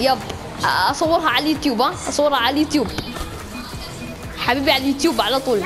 يب أصورها على اليوتيوب ها؟ أصورها على اليوتيوب. حبيبي على اليوتيوب على طول.